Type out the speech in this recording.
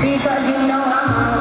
Because you know I'm